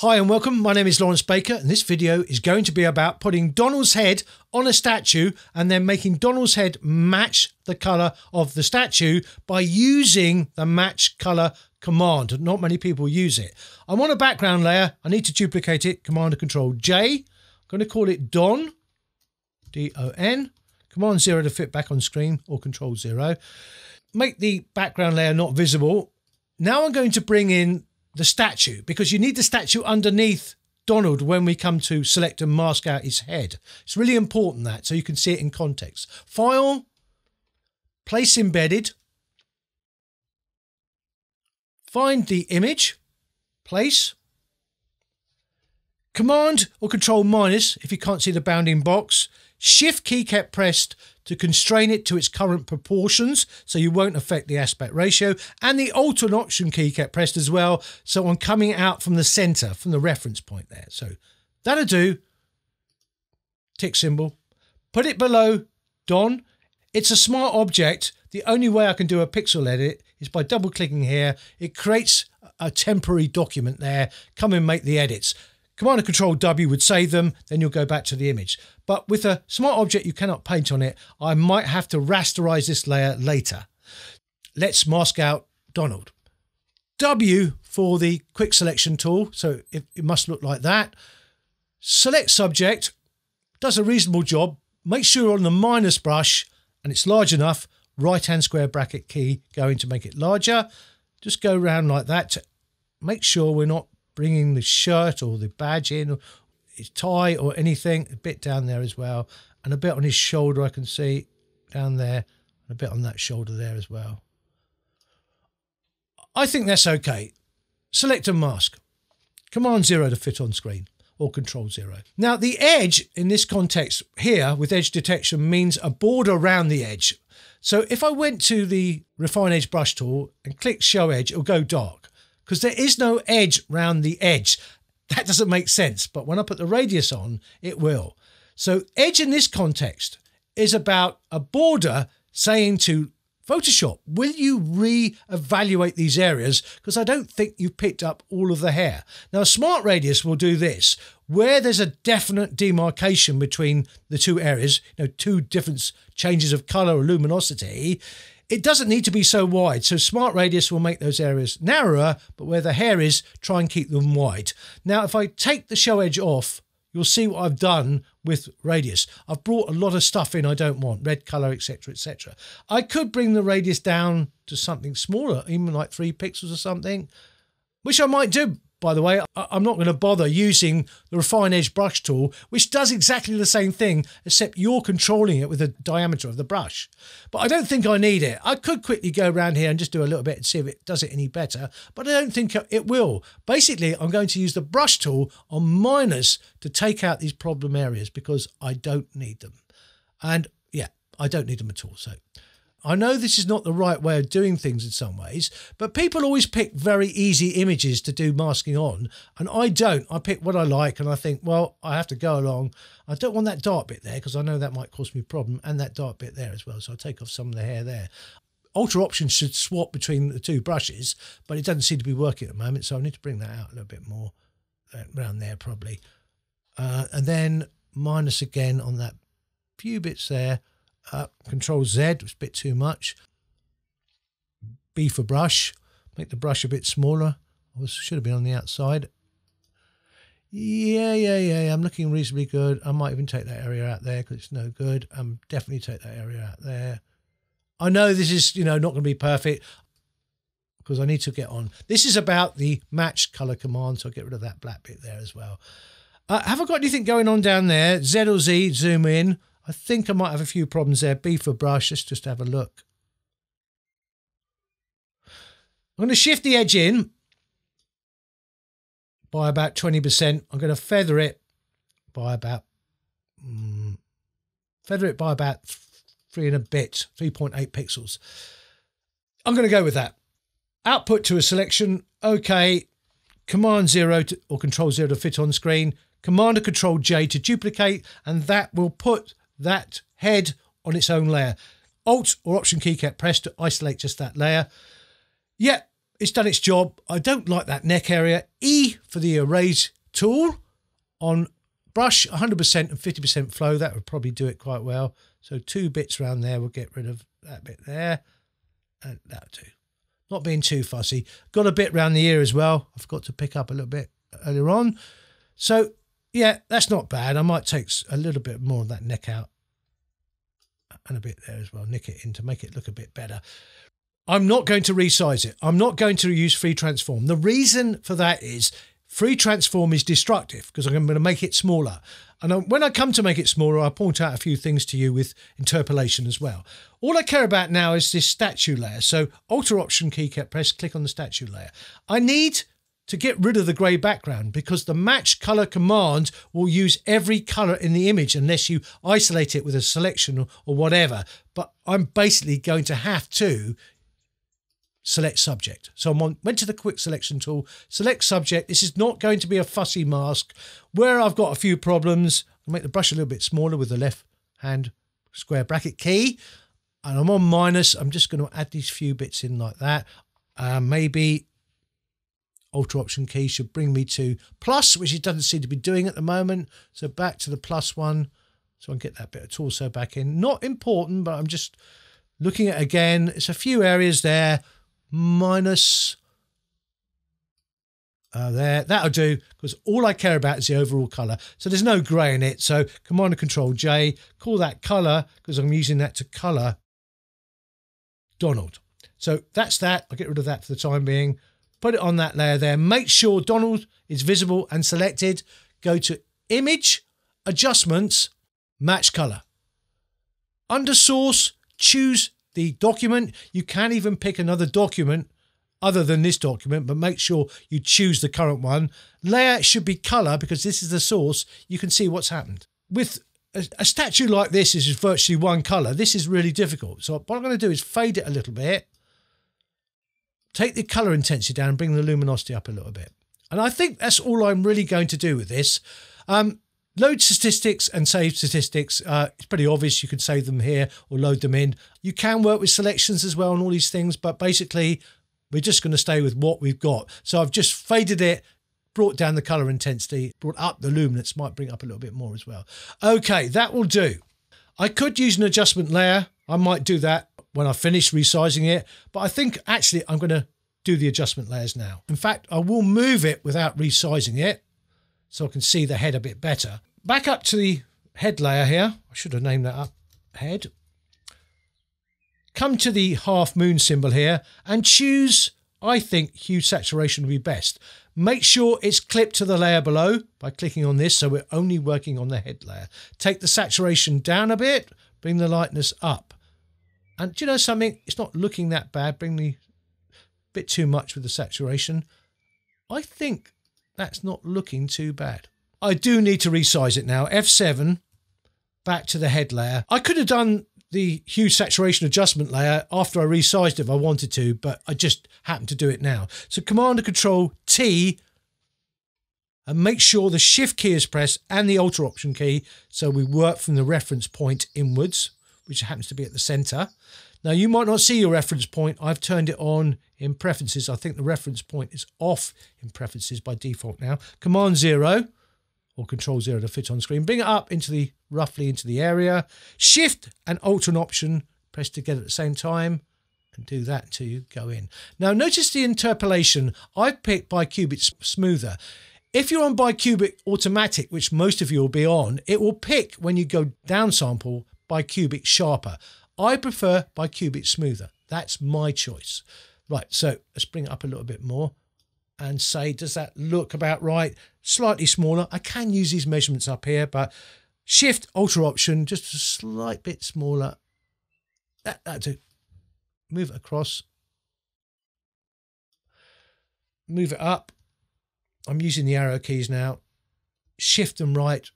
Hi and welcome. My name is Laurence Baker, and this video is going to be about putting Donald's head on a statue and then making Donald's head match the colour of the statue by using the match colour command. Not many people use it. I'm on a background layer. I need to duplicate it. Command and Control J. I'm going to call it Don. D O N. Command 0 to fit back on screen or Control 0. Make the background layer not visible. Now I'm going to bring in the statue because you need the statue underneath Donald when we come to select and mask out his head. It's really important that so you can see it in context. File, place embedded, find the image, place, command or control minus if you can't see the bounding box, shift key kept pressed to constrain it to its current proportions so you won't affect the aspect ratio. And the alt and option key kept pressed as well. So I'm coming out from the center from the reference point there. So that'll do. Tick symbol. Put it below Don. It's a smart object. The only way I can do a pixel edit is by double clicking here. It creates a temporary document there. Come and make the edits. Command and Control W would save them, then you'll go back to the image. But with a smart object you cannot paint on it, I might have to rasterize this layer later. Let's mask out Donald. W for the quick selection tool, so it, it must look like that. Select subject, does a reasonable job. Make sure on the minus brush and it's large enough, right hand square bracket key going to make it larger. Just go around like that to make sure we're not bringing the shirt or the badge in, his tie or anything, a bit down there as well, and a bit on his shoulder I can see down there, and a bit on that shoulder there as well. I think that's okay. Select a mask. Command 0 to fit on screen or control 0. Now the edge in this context here with edge detection means a border around the edge. So if I went to the refine edge brush tool and click show edge, it'll go dark because there is no edge round the edge. That doesn't make sense. But when I put the radius on, it will. So edge in this context is about a border saying to Photoshop, will you re-evaluate these areas? Because I don't think you've picked up all of the hair. Now, Smart Radius will do this. Where there's a definite demarcation between the two areas, you know, two different changes of color or luminosity, it doesn't need to be so wide, so Smart Radius will make those areas narrower, but where the hair is, try and keep them wide. Now, if I take the show edge off, you'll see what I've done with radius. I've brought a lot of stuff in I don't want, red colour, etc, etc. I could bring the radius down to something smaller, even like three pixels or something, which I might do by the way, I'm not going to bother using the Refine Edge brush tool, which does exactly the same thing, except you're controlling it with the diameter of the brush. But I don't think I need it. I could quickly go around here and just do a little bit and see if it does it any better, but I don't think it will. Basically, I'm going to use the brush tool on minus to take out these problem areas because I don't need them. And yeah, I don't need them at all. So I know this is not the right way of doing things in some ways, but people always pick very easy images to do masking on, and I don't. I pick what I like, and I think, well, I have to go along. I don't want that dark bit there because I know that might cause me a problem, and that dark bit there as well. So I take off some of the hair there. Alt or options should swap between the two brushes, but it doesn't seem to be working at the moment, so I need to bring that out a little bit more uh, around there probably. Uh, and then minus again on that few bits there uh, Control Z, it's a bit too much. B for brush, make the brush a bit smaller. Or should have been on the outside. Yeah, yeah, yeah, I'm looking reasonably good. I might even take that area out there because it's no good. I'm definitely take that area out there. I know this is, you know, not going to be perfect because I need to get on. This is about the match color command, so I'll get rid of that black bit there as well. Uh, have I got anything going on down there? Z or Z, zoom in. I think I might have a few problems there. B for brush, let's just have a look. I'm going to shift the edge in by about 20%. I'm going to feather it by about, um, feather it by about three and a bit, 3.8 pixels. I'm going to go with that. Output to a selection. Okay. Command zero to, or control zero to fit on screen. Command or control J to duplicate, and that will put that head on its own layer. Alt or Option key kept pressed to isolate just that layer. Yeah, it's done its job. I don't like that neck area. E for the erase tool on brush 100% and 50% flow. That would probably do it quite well. So two bits around there, we'll get rid of that bit there. And that'll do. Not being too fussy. Got a bit around the ear as well. I forgot to pick up a little bit earlier on. So yeah, that's not bad. I might take a little bit more of that neck out and a bit there as well. Nick it in to make it look a bit better. I'm not going to resize it. I'm not going to use free transform. The reason for that is free transform is destructive because I'm going to make it smaller. And when I come to make it smaller, I'll point out a few things to you with interpolation as well. All I care about now is this statue layer. So Alt Option key kept pressed, click on the statue layer. I need to get rid of the grey background because the match color command will use every color in the image unless you isolate it with a selection or whatever. But I'm basically going to have to select subject. So I went to the quick selection tool, select subject. This is not going to be a fussy mask. Where I've got a few problems, I'll make the brush a little bit smaller with the left hand square bracket key. And I'm on minus. I'm just going to add these few bits in like that. Uh, maybe Alt Option key should bring me to plus, which it doesn't seem to be doing at the moment. So back to the plus one. So I can get that bit of torso back in. Not important, but I'm just looking at again. It's a few areas there minus uh, there. That'll do because all I care about is the overall color. So there's no gray in it. So Command and Control J, call that color because I'm using that to color Donald. So that's that. I'll get rid of that for the time being. Put it on that layer there. Make sure Donald is visible and selected. Go to Image, Adjustments, Match Color. Under Source, choose the document. You can even pick another document other than this document, but make sure you choose the current one. Layer should be color because this is the source. You can see what's happened. With a, a statue like this is virtually one color. This is really difficult. So what I'm going to do is fade it a little bit, take the color intensity down and bring the luminosity up a little bit. And I think that's all I'm really going to do with this. Um, Load statistics and save statistics. Uh, it's pretty obvious you can save them here or load them in. You can work with selections as well and all these things, but basically we're just going to stay with what we've got. So I've just faded it, brought down the color intensity, brought up the luminance, might bring up a little bit more as well. Okay, that will do. I could use an adjustment layer. I might do that when I finish resizing it, but I think actually I'm going to do the adjustment layers now. In fact, I will move it without resizing it so I can see the head a bit better. Back up to the head layer here. I should have named that up. Head. Come to the half moon symbol here and choose, I think, hue saturation would be best. Make sure it's clipped to the layer below by clicking on this so we're only working on the head layer. Take the saturation down a bit, bring the lightness up. And do you know something? It's not looking that bad. Bring the bit too much with the saturation. I think that's not looking too bad. I do need to resize it now. F7, back to the head layer. I could have done the hue saturation adjustment layer after I resized it if I wanted to, but I just happened to do it now. So Command and Control T and make sure the Shift key is pressed and the Alt or Option key so we work from the reference point inwards, which happens to be at the center. Now you might not see your reference point. I've turned it on in preferences. I think the reference point is off in preferences by default now. Command zero or control zero to fit on screen. Bring it up into the roughly into the area. Shift and Alt and Option press together at the same time and do that until you go in. Now notice the interpolation. I've picked bicubic smoother. If you're on bicubic automatic, which most of you will be on, it will pick when you go down sample bicubic sharper. I prefer bicubic smoother. That's my choice. Right, so let's bring it up a little bit more and say, does that look about right? Slightly smaller. I can use these measurements up here, but shift, Alt Option, just a slight bit smaller. That, that's it. Move it across. Move it up. I'm using the arrow keys now. Shift and right.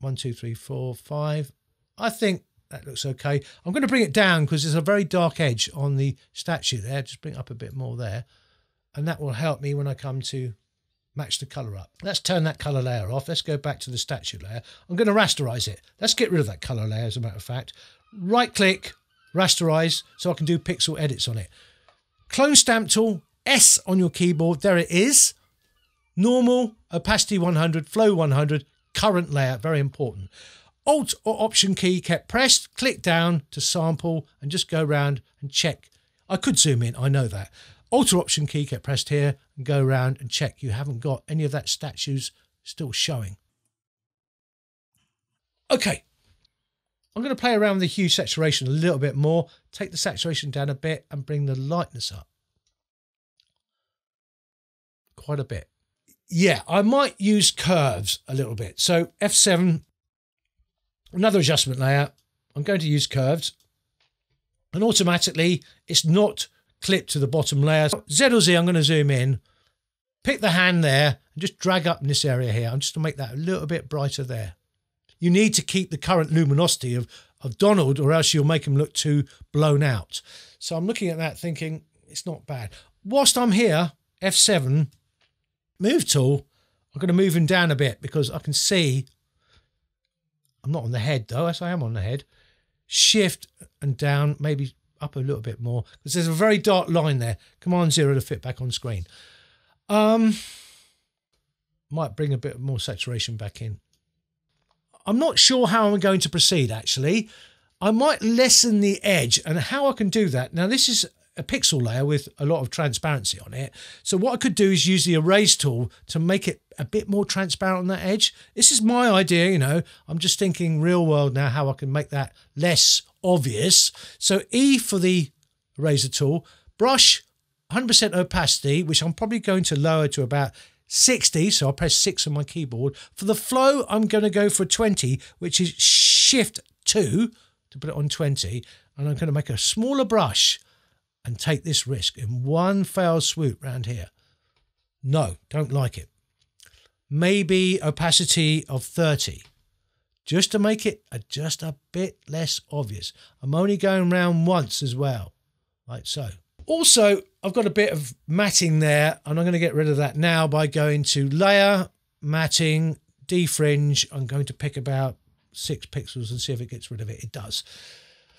One, two, three, four, five. I think that looks okay. I'm going to bring it down because there's a very dark edge on the statue there. Just bring up a bit more there. And that will help me when I come to match the colour up. Let's turn that colour layer off. Let's go back to the statue layer. I'm going to rasterize it. Let's get rid of that colour layer as a matter of fact. Right click, rasterize, so I can do pixel edits on it. Clone stamp tool, S on your keyboard. There it is. Normal, opacity 100, flow 100, current layer, very important. Alt or Option key kept pressed, click down to sample and just go around and check. I could zoom in, I know that. Alt or Option key kept pressed here and go around and check you haven't got any of that statues still showing. Okay, I'm going to play around with the hue saturation a little bit more, take the saturation down a bit and bring the lightness up. Quite a bit. Yeah, I might use curves a little bit. So F7, another adjustment layer. I'm going to use curves and automatically it's not clipped to the bottom layer. Z or Z, I'm going to zoom in, pick the hand there and just drag up in this area here. I'm just to make that a little bit brighter there you need to keep the current luminosity of, of Donald or else you'll make him look too blown out. So I'm looking at that thinking it's not bad. Whilst I'm here, F7, move tool, I'm going to move him down a bit because I can see I'm not on the head though, as I am on the head. Shift and down, maybe up a little bit more because there's a very dark line there. Command zero to fit back on screen. Um, might bring a bit more saturation back in. I'm not sure how I'm going to proceed actually. I might lessen the edge and how I can do that. Now this is a pixel layer with a lot of transparency on it. So what I could do is use the erase tool to make it a bit more transparent on that edge. This is my idea, you know, I'm just thinking real world now how I can make that less obvious. So E for the eraser tool, brush 100% opacity, which I'm probably going to lower to about 60, so I'll press 6 on my keyboard. For the flow, I'm going to go for 20, which is Shift 2 to put it on 20. And I'm going to make a smaller brush and take this risk in one fell swoop round here. No, don't like it. Maybe opacity of 30, just to make it a, just a bit less obvious. I'm only going round once as well, like so. Also, I've got a bit of matting there and I'm going to get rid of that now by going to layer, matting, defringe. I'm going to pick about six pixels and see if it gets rid of it. It does.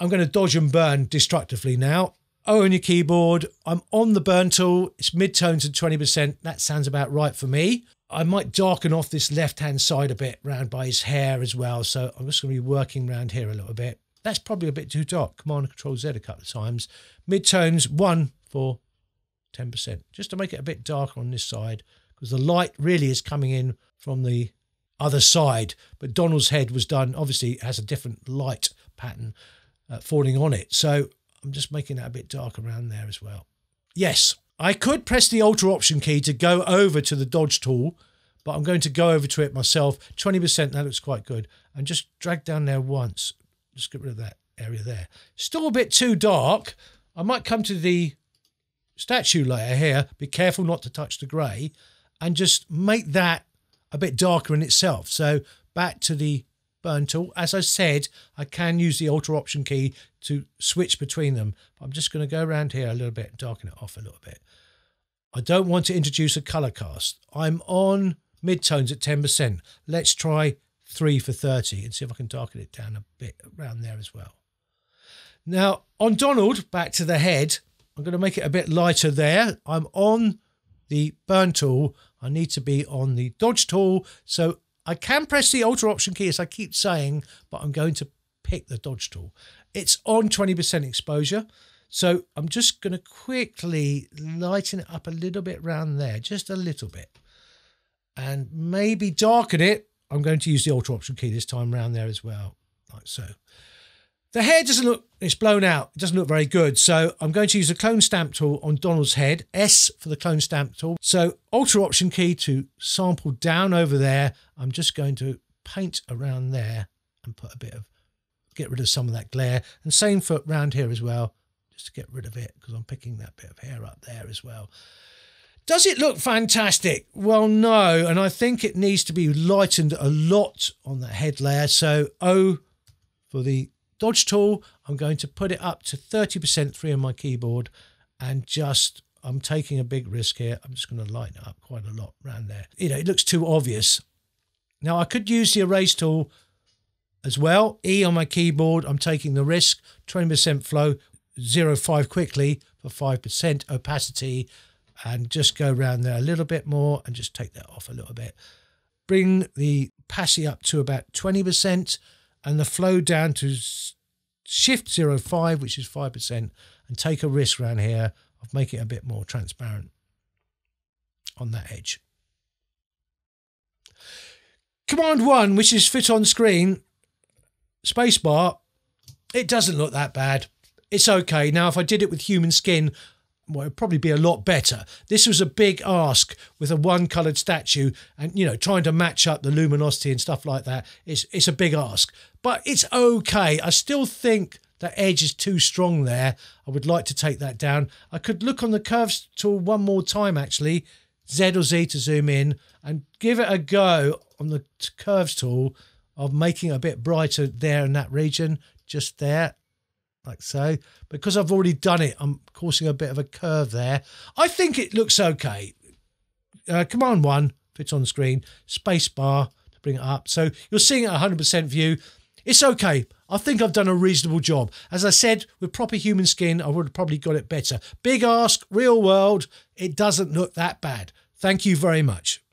I'm going to dodge and burn destructively now. O on your keyboard. I'm on the burn tool. It's mid-tones at 20%. That sounds about right for me. I might darken off this left-hand side a bit round by his hair as well. So I'm just going to be working around here a little bit. That's probably a bit too dark. Command and Control Z a couple of times. Midtones, one for 10%, just to make it a bit darker on this side, because the light really is coming in from the other side. But Donald's head was done, obviously, has a different light pattern uh, falling on it. So I'm just making that a bit dark around there as well. Yes, I could press the Alt Option key to go over to the dodge tool, but I'm going to go over to it myself. 20%, that looks quite good. And just drag down there once just get rid of that area there. Still a bit too dark. I might come to the statue layer here. Be careful not to touch the grey and just make that a bit darker in itself. So back to the burn tool. As I said, I can use the Alt Option key to switch between them. I'm just going to go around here a little bit darken it off a little bit. I don't want to introduce a colour cast. I'm on midtones at 10%. Let's try 3 for 30 and see if I can darken it down a bit around there as well. Now, on Donald, back to the head, I'm going to make it a bit lighter there. I'm on the burn tool. I need to be on the dodge tool. So I can press the Alt Option key, as I keep saying, but I'm going to pick the dodge tool. It's on 20% exposure. So I'm just going to quickly lighten it up a little bit around there, just a little bit. And maybe darken it I'm going to use the Alt Option key this time around there as well, like so. The hair doesn't look, it's blown out. It doesn't look very good. So I'm going to use the clone stamp tool on Donald's head, S for the clone stamp tool. So Alt Option key to sample down over there. I'm just going to paint around there and put a bit of, get rid of some of that glare. And same for around here as well, just to get rid of it because I'm picking that bit of hair up there as well. Does it look fantastic? Well, no, and I think it needs to be lightened a lot on the head layer. So O for the dodge tool, I'm going to put it up to 30% three on my keyboard and just, I'm taking a big risk here. I'm just going to lighten it up quite a lot around there. You know, it looks too obvious. Now I could use the erase tool as well. E on my keyboard, I'm taking the risk, 20% flow, 0.5 quickly for 5% opacity and just go around there a little bit more and just take that off a little bit. Bring the opacity up to about 20% and the flow down to shift 05, which is 5%, and take a risk around here of making it a bit more transparent on that edge. Command 1, which is fit on screen, spacebar, it doesn't look that bad. It's okay. Now, if I did it with human skin, well, it'd probably be a lot better. This was a big ask with a one coloured statue and, you know, trying to match up the luminosity and stuff like that. It's, it's a big ask, but it's okay. I still think that edge is too strong there. I would like to take that down. I could look on the curves tool one more time, actually, Z or Z to zoom in and give it a go on the curves tool of making it a bit brighter there in that region, just there like so. Because I've already done it, I'm causing a bit of a curve there. I think it looks okay. Uh, command 1, fits on screen, space bar to bring it up. So you're seeing it 100% view. It's okay. I think I've done a reasonable job. As I said, with proper human skin, I would have probably got it better. Big ask, real world, it doesn't look that bad. Thank you very much.